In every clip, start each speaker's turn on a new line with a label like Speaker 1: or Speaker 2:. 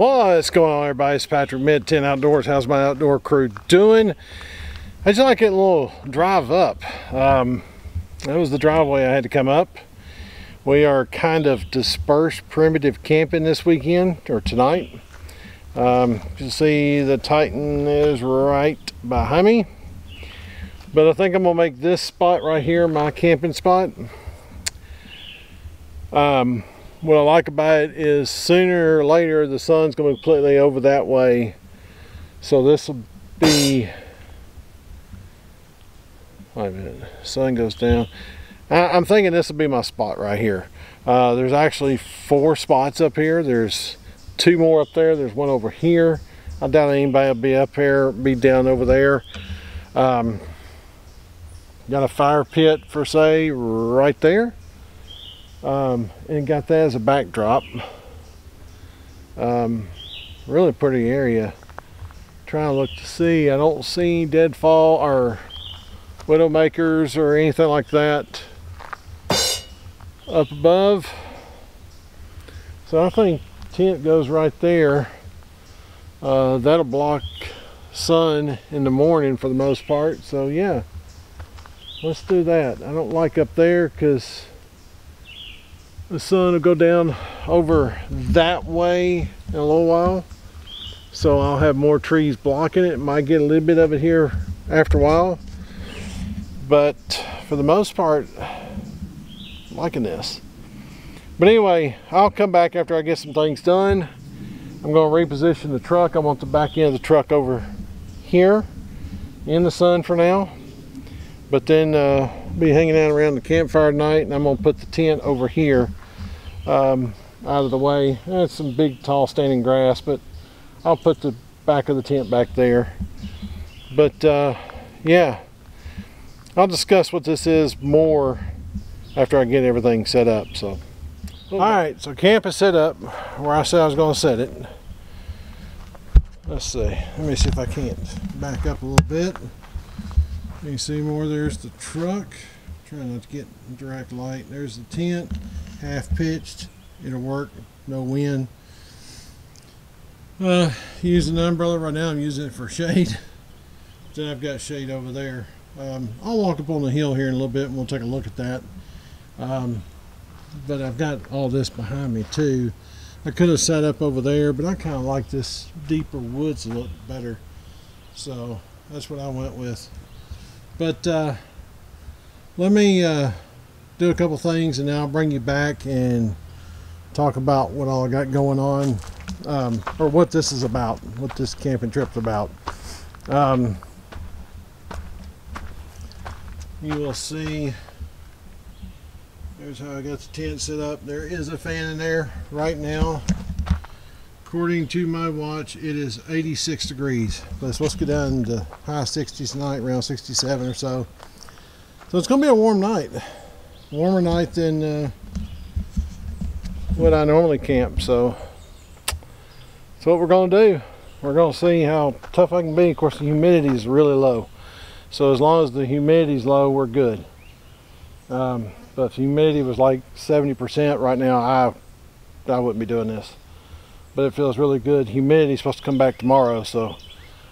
Speaker 1: What's going on everybody? It's Patrick Mid TN Outdoors. How's my outdoor crew doing? I just like getting a little drive up. Um, that was the driveway I had to come up. We are kind of dispersed primitive camping this weekend or tonight. Um, you see the Titan is right behind me. But I think I'm gonna make this spot right here my camping spot. Um, what I like about it is sooner or later the sun's going to be completely over that way. So this will be wait a minute sun goes down. I, am thinking this will be my spot right here. Uh, there's actually four spots up here. There's two more up there. There's one over here. I doubt anybody will be up here be down over there. Um, got a fire pit for say right there um, and got that as a backdrop. Um, really pretty area. Trying to look to see. I don't see deadfall or widowmakers or anything like that up above. So I think tent goes right there. Uh, that'll block sun in the morning for the most part. So yeah. Let's do that. I don't like up there because the sun will go down over that way in a little while. So I'll have more trees blocking it. Might get a little bit of it here after a while. But for the most part I'm liking this. But anyway I'll come back after I get some things done. I'm going to reposition the truck. I want the back end of the truck over here in the sun for now. But then uh, be hanging out around the campfire tonight and I'm going to put the tent over here um, out of the way. That's some big tall standing grass, but I'll put the back of the tent back there. But uh, yeah, I'll discuss what this is more after I get everything set up. So, all right, so camp is set up where I said I was going to set it. Let's see. Let me see if I can't back up a little bit. You see more. There's the truck. Trying not to get direct light. There's the tent half pitched it'll work no wind. Uh, using an umbrella right now I'm using it for shade. Then I've got shade over there. Um, I'll walk up on the hill here in a little bit and we'll take a look at that. Um, but I've got all this behind me too. I could have set up over there but I kind of like this deeper woods little better. So that's what I went with. But uh, let me uh, do a couple things and then I'll bring you back and talk about what all I got going on um, or what this is about, what this camping trip's about. Um, you will see there's how I got the tent set up. There is a fan in there right now. According to my watch, it is 86 degrees. But it's supposed to go down to high 60s tonight, around 67 or so. So it's going to be a warm night warmer night than uh, what I normally camp. So that's what we're going to do. We're going to see how tough I can be. Of course, the humidity is really low. So as long as the humidity is low, we're good. Um, but if humidity was like 70% right now, I, I wouldn't be doing this. But it feels really good. Humidity is supposed to come back tomorrow, so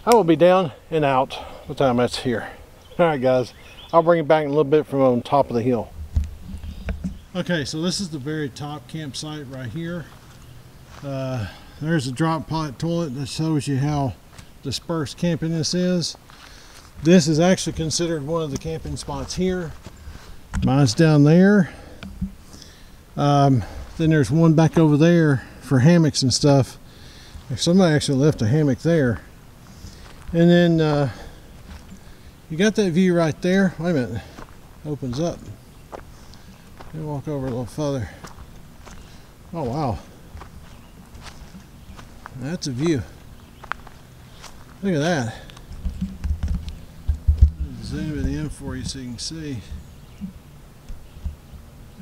Speaker 1: I will be down and out by the time that's here. All right, guys. I'll bring it back in a little bit from on top of the hill. Okay, so this is the very top campsite right here. Uh, there's a drop pot toilet that shows you how dispersed camping this is. This is actually considered one of the camping spots here. Mine's down there. Um, then there's one back over there for hammocks and stuff. If Somebody actually left a hammock there. And then uh, you got that view right there. Wait a minute. Opens up. Me walk over a little further. Oh wow. That's a view. Look at that. Zoom in for you so you can see.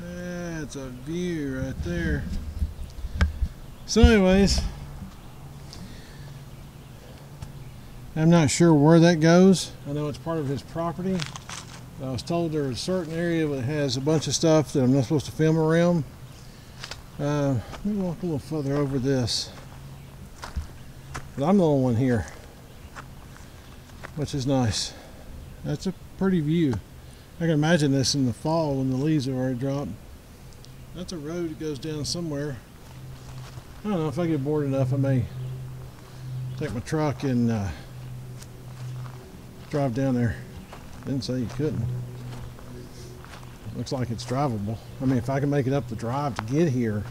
Speaker 1: That's a view right there. So anyways, I'm not sure where that goes. I know it's part of his property. I was told there's a certain area that has a bunch of stuff that I'm not supposed to film around. Uh, let me walk a little further over this. But I'm the only one here, which is nice. That's a pretty view. I can imagine this in the fall when the leaves have already dropped. That's a road that goes down somewhere. I don't know if I get bored enough, I may take my truck and uh, drive down there. Didn't say you couldn't. Looks like it's drivable. I mean, if I can make it up the drive to get here,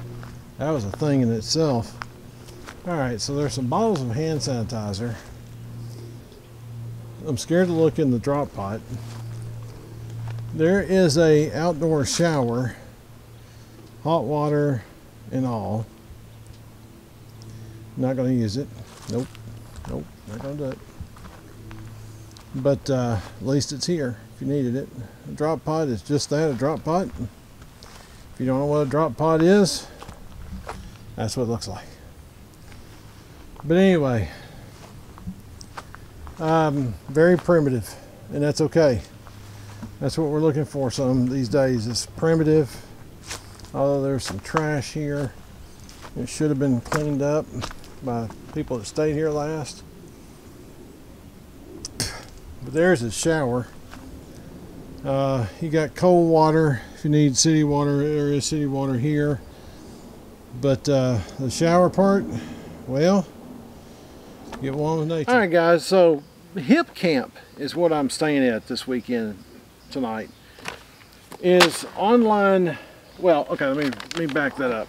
Speaker 1: that was a thing in itself. All right, so there's some bottles of hand sanitizer. I'm scared to look in the drop pot. There is a outdoor shower, hot water and all. Not going to use it. Nope. Nope. Not going to do it. But uh, at least it's here if you needed it. A drop pot is just that, a drop pot. If you don't know what a drop pot is, that's what it looks like. But anyway, um, very primitive, and that's okay. That's what we're looking for some these days is primitive. Although there's some trash here. It should have been cleaned up by people that stayed here last. But there's a shower. Uh, you got cold water if you need city water. There is city water here. But uh, the shower part, well, get one with nature. All right, guys. So Hipcamp is what I'm staying at this weekend tonight. Is online. Well, okay. Let me let me back that up.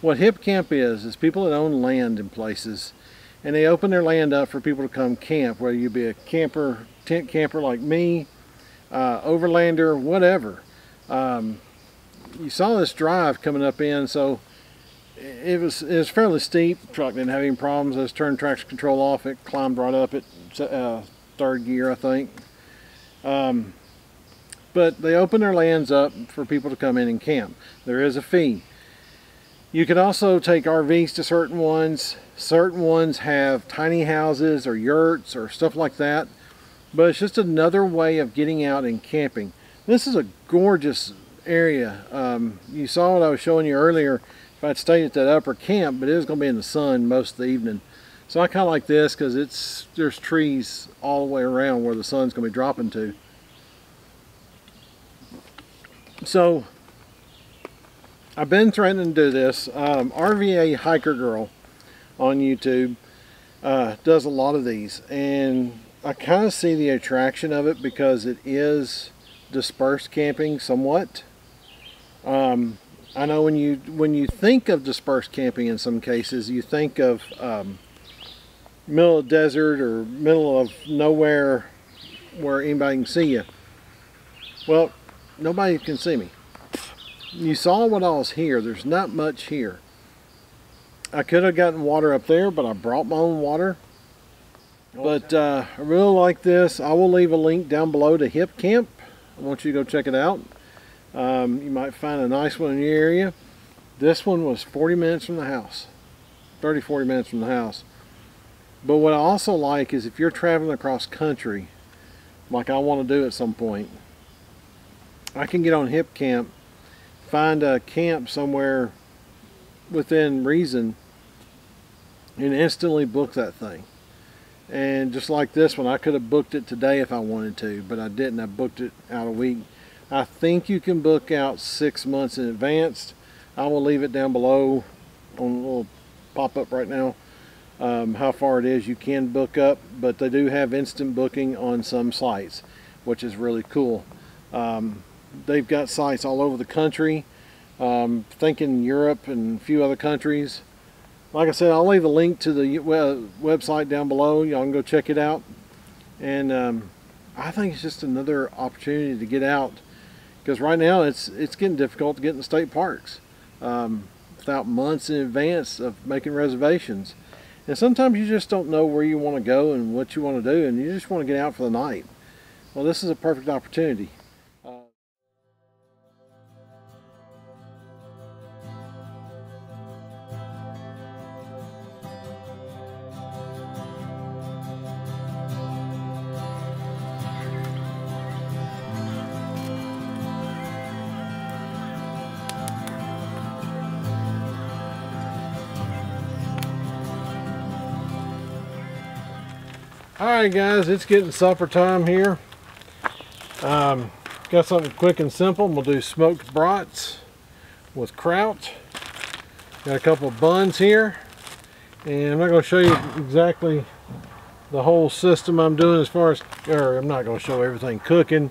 Speaker 1: What Hipcamp is is people that own land in places, and they open their land up for people to come camp. Whether you be a camper, tent camper like me, uh, overlander, whatever. Um, you saw this drive coming up in, so it was it was fairly steep. Truck didn't have any problems. I just turned traction control off. It climbed right up at uh, third gear, I think. Um, but they open their lands up for people to come in and camp. There is a fee. You can also take RVs to certain ones. Certain ones have tiny houses or yurts or stuff like that but it's just another way of getting out and camping. This is a gorgeous area. Um, you saw what I was showing you earlier. If I'd stayed at that upper camp, but it was going to be in the sun most of the evening. So I kind of like this because it's there's trees all the way around where the sun's going to be dropping to. So I've been threatening to do this. Um, RVA Hiker Girl on YouTube uh, does a lot of these and I kind of see the attraction of it because it is dispersed camping somewhat. Um, I know when you when you think of dispersed camping in some cases, you think of um, middle of desert or middle of nowhere where anybody can see you. Well, nobody can see me. You saw what I was here. There's not much here. I could have gotten water up there, but I brought my own water. But uh, I really like this. I will leave a link down below to Hipcamp. I want you to go check it out. Um, you might find a nice one in your area. This one was 40 minutes from the house. 30, 40 minutes from the house. But what I also like is if you're traveling across country, like I want to do at some point, I can get on Hipcamp, find a camp somewhere within reason, and instantly book that thing. And just like this one, I could have booked it today if I wanted to, but I didn't. I booked it out a week. I think you can book out six months in advance. I will leave it down below on a little pop-up right now. Um, how far it is you can book up, but they do have instant booking on some sites, which is really cool. Um, they've got sites all over the country, um, thinking Europe and a few other countries like I said, I'll leave a link to the website down below. Y'all can go check it out. And um, I think it's just another opportunity to get out because right now it's it's getting difficult to get in state parks um, without months in advance of making reservations. And sometimes you just don't know where you want to go and what you want to do, and you just want to get out for the night. Well, this is a perfect opportunity. Alright guys, it's getting supper time here. Um, got something quick and simple. We'll do smoked brats with kraut. Got a couple buns here. And I'm not going to show you exactly the whole system I'm doing as far as, or I'm not going to show everything cooking,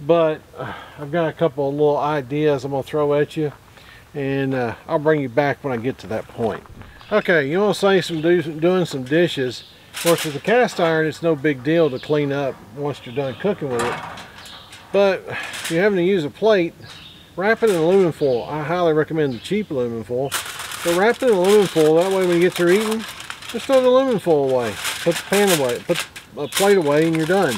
Speaker 1: but uh, I've got a couple of little ideas I'm going to throw at you. And uh, I'll bring you back when I get to that point. Okay, you want to say some do, doing some dishes. Of course, with the cast iron, it's no big deal to clean up once you're done cooking with it. But if you're having to use a plate, wrap it in aluminum foil. I highly recommend the cheap aluminum foil. But wrap it in aluminum foil. That way when you get through eating, just throw the aluminum foil away. Put the pan away. Put a plate away and you're done.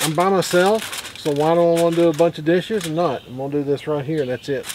Speaker 1: I'm by myself, so why do I want to do a bunch of dishes? I'm not. I'm going to do this right here and that's it.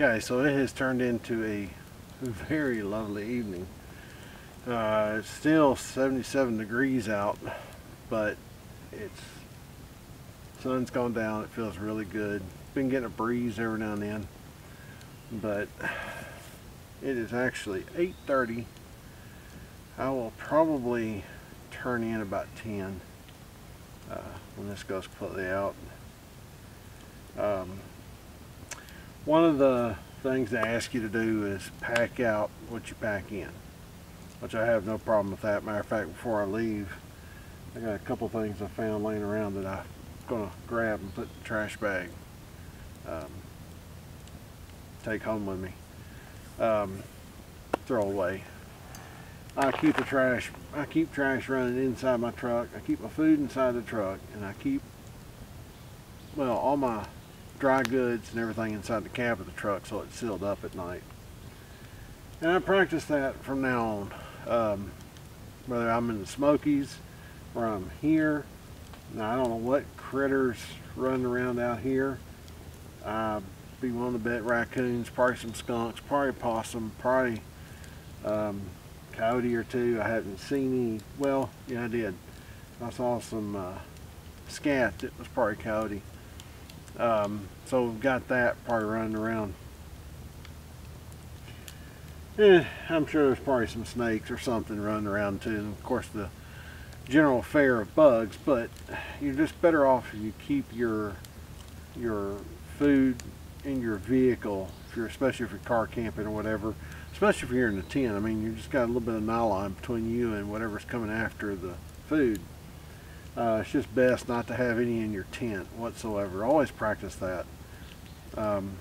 Speaker 1: Okay, so it has turned into a very lovely evening. Uh, it's still 77 degrees out, but it's sun's gone down. It feels really good. Been getting a breeze every now and then, but it is actually 8:30. I will probably turn in about 10 uh, when this goes completely out. Um, one of the things they ask you to do is pack out what you pack in, which I have no problem with that. Matter of fact, before I leave, I got a couple things I found laying around that I'm going to grab and put in the trash bag, um, take home with me, um, throw away. I keep the trash, I keep trash running inside my truck. I keep my food inside the truck, and I keep, well, all my dry goods and everything inside the cab of the truck so it's sealed up at night. And I practice that from now on. Um, whether I'm in the Smokies or I'm here. Now I don't know what critters running around out here. Uh, be one of the bet raccoons, probably some skunks, probably possum, probably um, coyote or two. I haven't seen any. Well, yeah, I did. I saw some uh, scat. It was probably coyote. Um, so we've got that probably running around. Eh, I'm sure there's probably some snakes or something running around too. And of course the general fare of bugs, but you're just better off if you keep your your food in your vehicle, if you're especially if you're car camping or whatever, especially if you're in a tent. I mean, you just got a little bit of nylon between you and whatever's coming after the food. Uh, it's just best not to have any in your tent whatsoever. Always practice that. Um,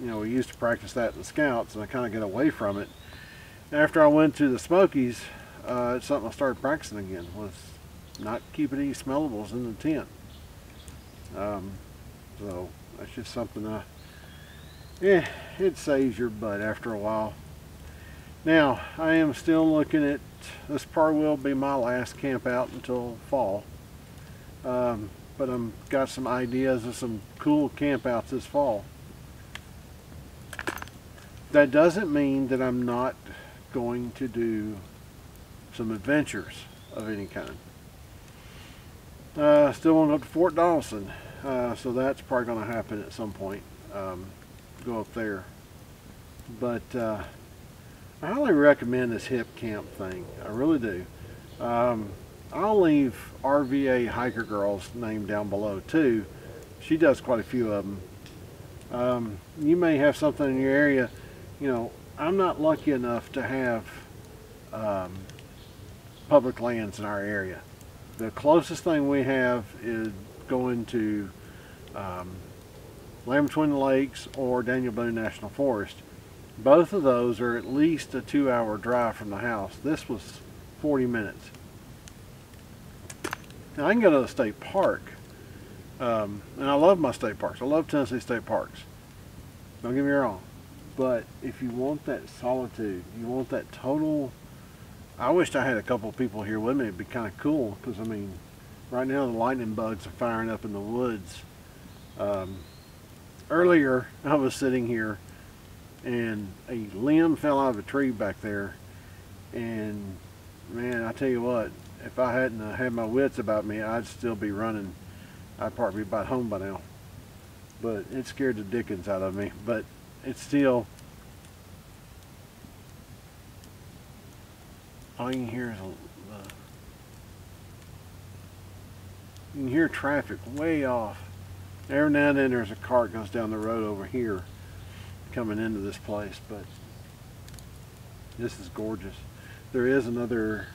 Speaker 1: you know, we used to practice that in the Scouts, and I kind of get away from it. After I went to the Smokies, uh, it's something I started practicing again, was not keeping any smellables in the tent. Um, so that's just something I, yeah, it saves your butt after a while. Now, I am still looking at, this probably will be my last camp out until fall. Um, but I'm got some ideas of some cool campouts this fall. That doesn't mean that I'm not going to do some adventures of any kind. Uh, still want to go up to Fort Donelson, uh, so that's probably going to happen at some point. Um, go up there, but uh, I highly recommend this hip camp thing. I really do. Um, I'll leave RVA Hiker Girl's name down below too. She does quite a few of them. Um, you may have something in your area. You know, I'm not lucky enough to have um, public lands in our area. The closest thing we have is going to um, the Lakes or Daniel Boone National Forest. Both of those are at least a two hour drive from the house. This was 40 minutes.
Speaker 2: Now I can go to the state park, um, and I love my state parks. I love Tennessee state parks. Don't get me wrong, but if you want that solitude, you want that total. I wished I had a couple people here with me. It'd be kind of cool because I mean, right now the lightning bugs are firing up in the woods. Um, earlier, I was sitting here, and a limb fell out of a tree back there, and man, I tell you what, if I hadn't had my wits about me, I'd still be running. I'd probably be about home by now. But it scared the dickens out of me. But it's still. All you can hear is uh, you can hear traffic way off. Every now and then there's a car goes down the road over here coming into this place, but this is gorgeous. There is another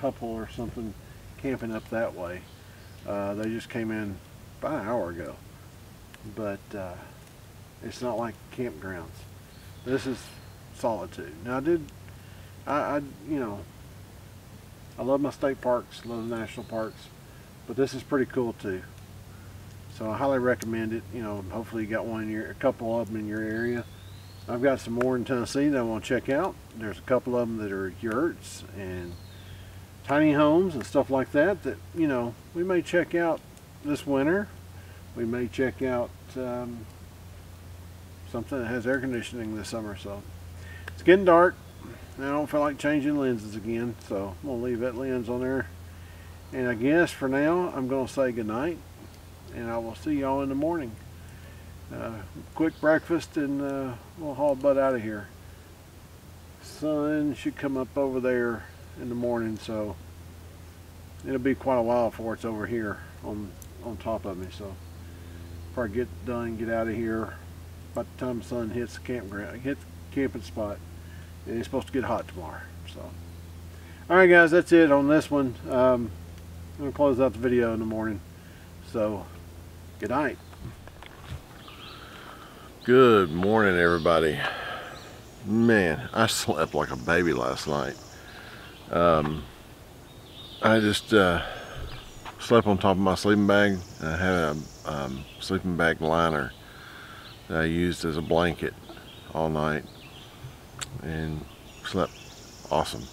Speaker 2: couple or something camping up that way. Uh, they just came in about an hour ago, but uh, it's not like campgrounds. This is solitude. Now I did, I, I, you know, I love my state parks, love the national parks, but this is pretty cool too. So I highly recommend it. You know, hopefully you got one in your, a couple of them in your area. I've got some more in Tennessee that I want to check out. There's a couple of them that are yurts and tiny homes and stuff like that that, you know, we may check out this winter. We may check out um, something that has air conditioning this summer. So it's getting dark. I don't feel like changing lenses again, so I'm going to leave that lens on there. And I guess for now, I'm going to say goodnight, and I will see y'all in the morning. Uh, quick breakfast, and uh, we'll haul butt out of here. Sun should come up over there in the morning, so it'll be quite a while before it's over here on on top of me. So before I get done, get out of here, by the time the sun hits the campground, hits the camping spot, and it's supposed to get hot tomorrow. So, all right, guys, that's it on this one. Um, I'm gonna close out the video in the morning. So, good night.
Speaker 3: Good morning, everybody. Man, I slept like a baby last night. Um, I just uh, slept on top of my sleeping bag. I had a um, sleeping bag liner that I used as a blanket all night and slept awesome.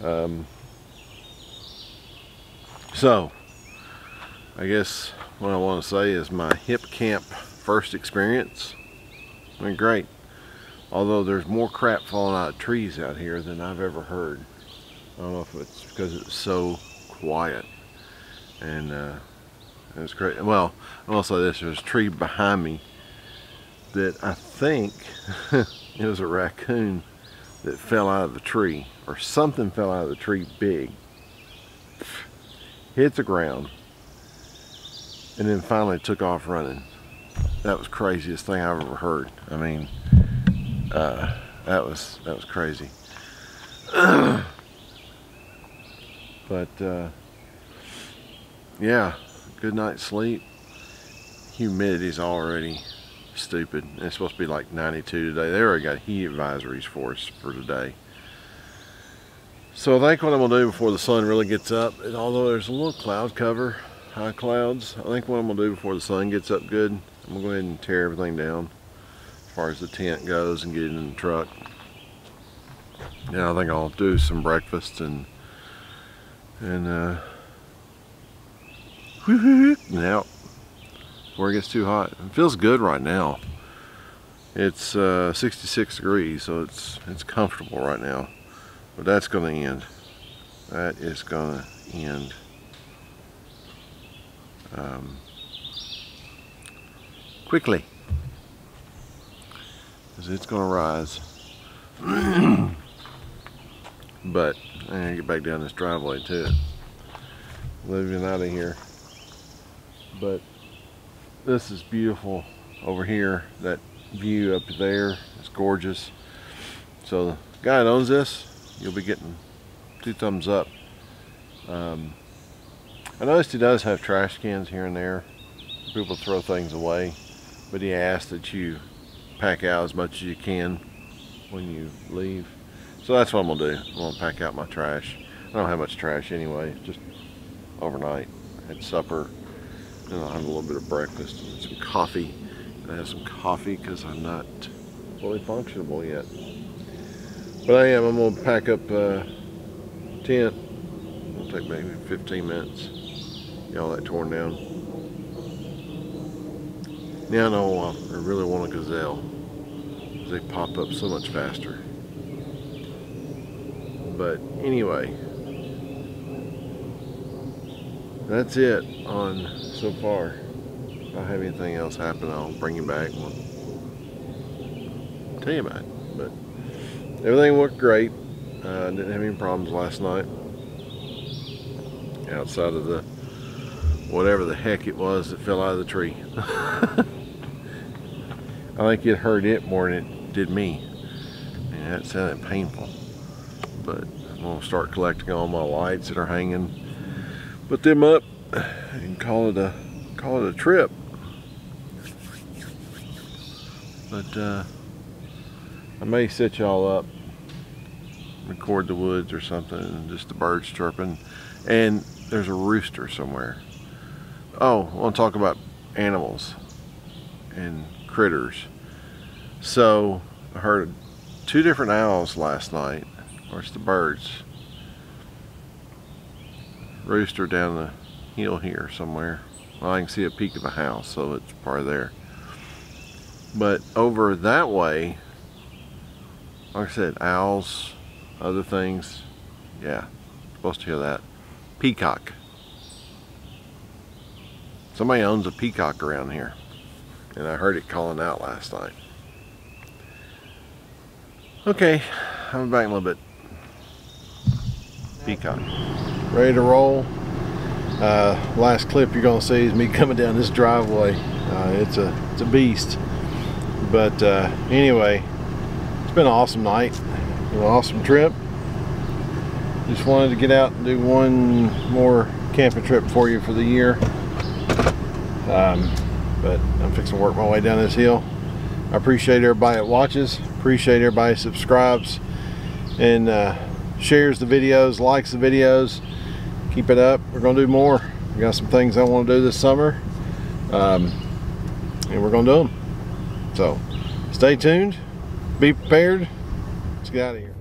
Speaker 3: Um, so, I guess what I want to say is my Hipcamp first experience went great. Although there's more crap falling out of trees out here than I've ever heard. I don't know if it's because it's so quiet. And uh, it was great. Well, say this, there's a tree behind me that I think it was a raccoon that fell out of the tree or something fell out of the tree big hit the ground and then finally took off running. That was craziest thing I've ever heard. I mean uh, that was that was crazy. But uh, yeah good night's sleep. Humidity's already stupid. It's supposed to be like 92 today. They already got heat advisories for us for today. So I think what I'm gonna do before the sun really gets up although there's a little cloud cover high clouds. I think what I'm gonna do before the sun gets up good I'm gonna go ahead and tear everything down as far as the tent goes and get it in the truck. Yeah I think I'll do some breakfast and and uh now before it gets too hot. It feels good right now. It's uh, 66 degrees so it's it's comfortable right now. But that's going to end. That is going to end um, quickly. Because it's going to rise. But I'm going to get back down this driveway too. living out of here. But this is beautiful over here. That view up there is gorgeous. So the guy that owns this you'll be getting two thumbs up. Um, I noticed he does have trash cans here and there people throw things away but he asked that you pack out as much as you can when you leave so that's what I'm gonna do I'm gonna pack out my trash I don't have much trash anyway just overnight. Had supper, and I'll have a little bit of breakfast and some coffee. And I have some coffee because I'm not fully functionable yet. But I am. I'm gonna pack up uh, tent. It'll take maybe 15 minutes. Get all that torn down. Now I know uh, I really want a gazelle. They pop up so much faster. But anyway, that's it on so far. If I have anything else happen, I'll bring you back and we'll tell you about it. But everything worked great. Uh, didn't have any problems last night. Outside of the whatever the heck it was that fell out of the tree. I think it hurt it more than it did me. And that sounded painful. But I'm gonna start collecting all my lights that are hanging, put them up, and call it a call it a trip. But uh, I may set y'all up, record the woods or something, just the birds chirping. And there's a rooster somewhere. Oh, I want to talk about animals and critters. So I heard two different owls last night. or it's the birds? Rooster down the hill here somewhere. Well, I can see a peak of a house, so it's probably there. But over that way, like I said, owls, other things, yeah, supposed to hear that. Peacock. Somebody owns a peacock around here. And I heard it calling out last night. Okay, be back in a little bit. Peacock. Ready to roll. Uh, last clip you're gonna see is me coming down this driveway. Uh, it's a it's a beast. But uh, anyway, it's been an awesome night, an awesome trip. Just wanted to get out and do one more camping trip for you for the year. Um, but I'm fixing to work my way down this hill. I appreciate everybody that watches, appreciate everybody that subscribes and uh, shares the videos, likes the videos. Keep it up. We're gonna do more. We got some things I want to do this summer, um, and we're gonna do them. So, stay tuned. Be prepared. Let's get out of here.